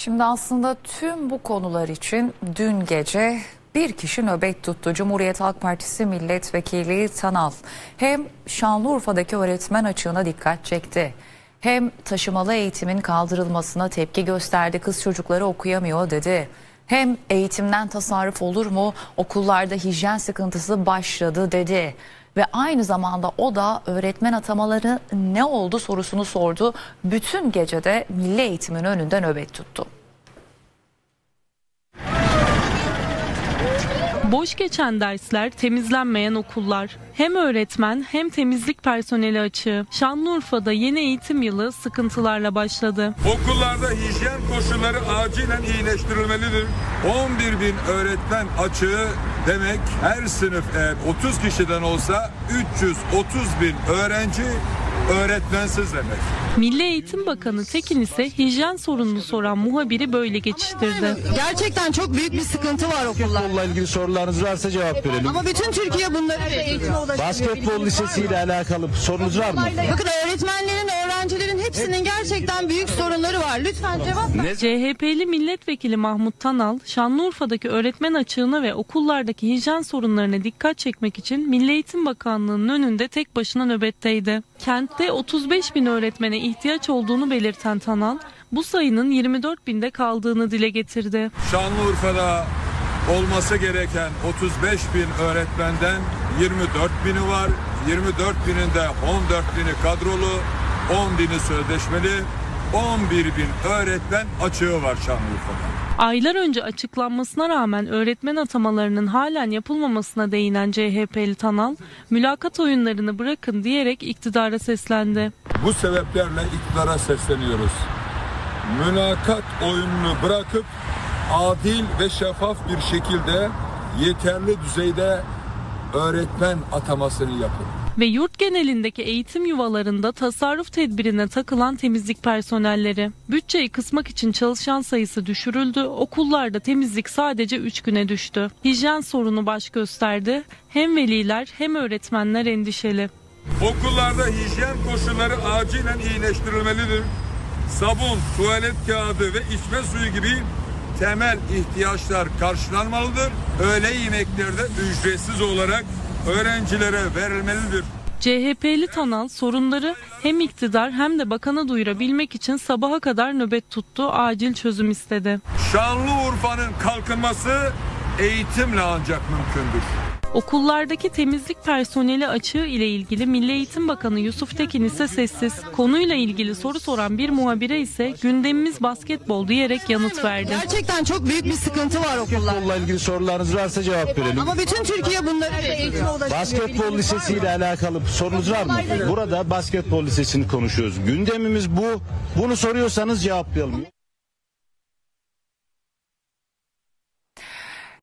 Şimdi aslında tüm bu konular için dün gece bir kişi nöbet tuttu. Cumhuriyet Halk Partisi Milletvekili Tanal hem Şanlıurfa'daki öğretmen açığına dikkat çekti. Hem taşımalı eğitimin kaldırılmasına tepki gösterdi. Kız çocukları okuyamıyor dedi. Hem eğitimden tasarruf olur mu? Okullarda hijyen sıkıntısı başladı dedi. Ve aynı zamanda o da öğretmen atamaları ne oldu sorusunu sordu. Bütün gecede milli eğitimin önünde nöbet tuttu. Boş geçen dersler, temizlenmeyen okullar. Hem öğretmen hem temizlik personeli açığı. Şanlıurfa'da yeni eğitim yılı sıkıntılarla başladı. Okullarda hijyen koşulları acilen iyileştirilmelidir. 11 bin öğretmen açığı demek her sınıf eğer 30 kişiden olsa 330 bin öğrenci öğretmensiz demek. Milli Eğitim Bakanı Tekin ise hijyen sorununu soran muhabiri böyle geçiştirdi. Gerçekten çok büyük bir sıkıntı var okullarda. Basketbolla ilgili sorularınız varsa cevap verelim. Ama bütün Türkiye bunları Basketbol lisesiyle alakalı sorunuz var mı? Bakın öğretmenlerin, öğrencilerin hepsinin gerçekten büyük sorunları var. Lütfen cevap ver. CHP'li milletvekili Mahmut Tanal, Şanlıurfa'daki öğretmen açığına ve okullardaki hijyen sorunlarına dikkat çekmek için Milli Eğitim Bakanlığı'nın önünde tek başına nöbetteydi. Kentte 35 bin öğretmene ihtiyaç olduğunu belirten Tanal, bu sayının 24 binde kaldığını dile getirdi. Şanlıurfa'da olması gereken 35 bin öğretmenden 24 bini var. 24 bininde 14 bini kadrolu, 10 bini sözleşmeli, 11 bin öğretmen açığı var Şanlıurfa'da. Aylar önce açıklanmasına rağmen öğretmen atamalarının halen yapılmamasına değinen CHP'li Tanal, mülakat oyunlarını bırakın diyerek iktidara seslendi. Bu sebeplerle iktidara sesleniyoruz. Mülakat oyununu bırakıp adil ve şeffaf bir şekilde yeterli düzeyde öğretmen atamasını yapın. Ve yurt genelindeki eğitim yuvalarında tasarruf tedbirine takılan temizlik personelleri. Bütçeyi kısmak için çalışan sayısı düşürüldü, okullarda temizlik sadece 3 güne düştü. Hijyen sorunu baş gösterdi, hem veliler hem öğretmenler endişeli. Okullarda hijyen koşulları acilen iyileştirilmelidir. Sabun, tuvalet kağıdı ve içme suyu gibi temel ihtiyaçlar karşılanmalıdır. Öğle yemekleri de ücretsiz olarak öğrencilere verilmelidir. CHP'li Tanal sorunları hem iktidar hem de bakana duyurabilmek için sabaha kadar nöbet tuttu, acil çözüm istedi. Şanlıurfa'nın kalkınması eğitimle ancak mümkündür. Okullardaki temizlik personeli açığı ile ilgili Milli Eğitim Bakanı Yusuf Tekin ise sessiz. Konuyla ilgili soru soran bir muhabire ise gündemimiz basketbol diyerek yanıt verdi. Gerçekten çok büyük bir sıkıntı var okullarda. Basketbolla ilgili sorularınız varsa cevap verelim. Ama bütün Türkiye bunları Basketbol lisesiyle alakalı sorunuz var mı? Burada basketbol lisesini konuşuyoruz. Gündemimiz bu. Bunu soruyorsanız cevaplayalım.